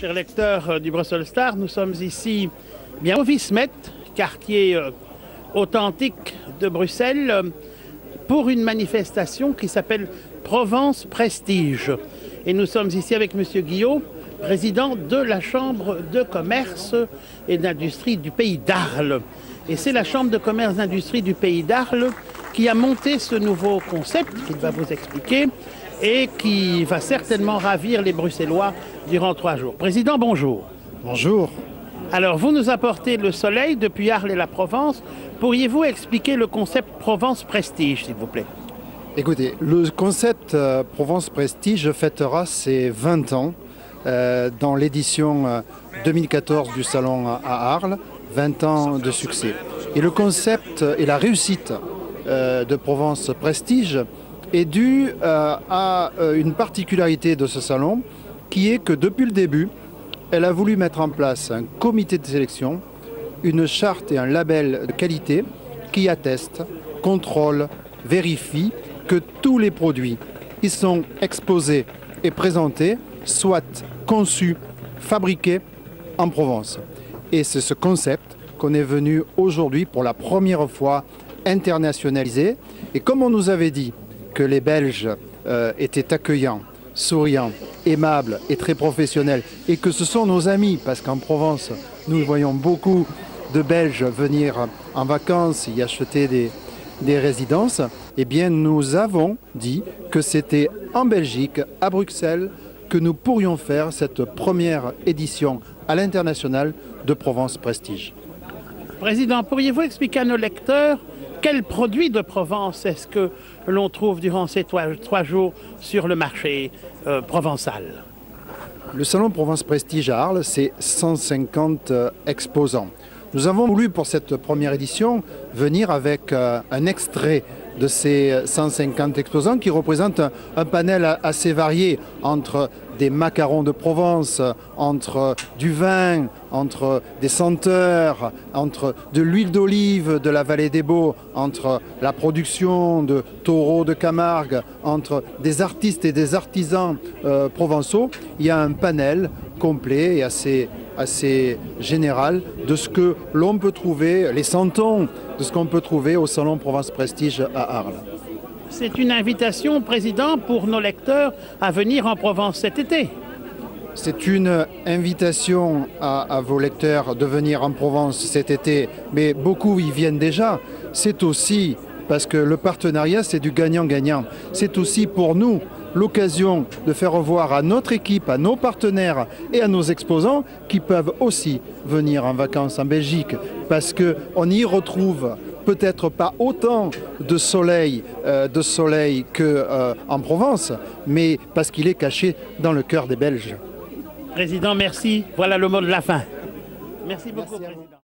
Chers lecteurs du Brussels Star, nous sommes ici bien au Vismet, quartier euh, authentique de Bruxelles, euh, pour une manifestation qui s'appelle Provence Prestige. Et nous sommes ici avec M. Guillaume, président de la Chambre de commerce et d'industrie du pays d'Arles. Et c'est la Chambre de commerce et d'industrie du pays d'Arles qui a monté ce nouveau concept qu'il va vous expliquer et qui va certainement ravir les Bruxellois durant trois jours. Président, bonjour. Bonjour. Alors, vous nous apportez le soleil depuis Arles et la Provence. Pourriez-vous expliquer le concept Provence Prestige, s'il vous plaît? Écoutez, le concept euh, Provence Prestige fêtera ses 20 ans euh, dans l'édition 2014 euh, du salon à Arles, 20 ans de succès. Et le concept et la réussite de Provence Prestige est due à une particularité de ce salon qui est que depuis le début, elle a voulu mettre en place un comité de sélection, une charte et un label de qualité qui attestent, contrôlent, vérifient que tous les produits qui sont exposés et présentés soient conçus, fabriqués en Provence. Et c'est ce concept qu'on est venu aujourd'hui pour la première fois internationaliser. Et comme on nous avait dit que les Belges euh, étaient accueillants, souriants, aimables et très professionnels, et que ce sont nos amis, parce qu'en Provence, nous voyons beaucoup de Belges venir en vacances, y acheter des, des résidences, eh bien nous avons dit que c'était en Belgique, à Bruxelles, que nous pourrions faire cette première édition à l'international de Provence Prestige. Président, pourriez-vous expliquer à nos lecteurs quels produits de Provence est-ce que l'on trouve durant ces trois, jours sur le marché euh, provençal? Le salon Provence Prestige à Arles, c'est 150 euh, exposants. Nous avons voulu pour cette première édition venir avec euh, un extrait de ces 150 exposants qui représentent un, panel assez varié entre des macarons de Provence, entre du vin, entre des senteurs, entre de l'huile d'olive de la vallée des Beaux, entre la production de taureaux de Camargue, entre des artistes et des artisans euh, provençaux. Il y a un panel complet et assez, assez général de ce que l'on peut trouver, les santons de ce qu'on peut trouver au Salon Provence Prestige à Arles. C'est une invitation, Président, pour nos lecteurs à venir en Provence cet été. C'est une invitation à, à, vos lecteurs de venir en Provence cet été, mais beaucoup y viennent déjà. C'est aussi parce que le partenariat, c'est du gagnant-gagnant. C'est aussi pour nous l'occasion de faire revoir à notre équipe, à nos partenaires et à nos exposants qui peuvent aussi venir en vacances en Belgique parce qu'on y retrouve peut-être pas autant de soleil, euh, de soleil qu'en euh, en Provence, mais parce qu'il est caché dans le cœur des Belges. Président, merci. Voilà le mot de la fin. Merci beaucoup, Président.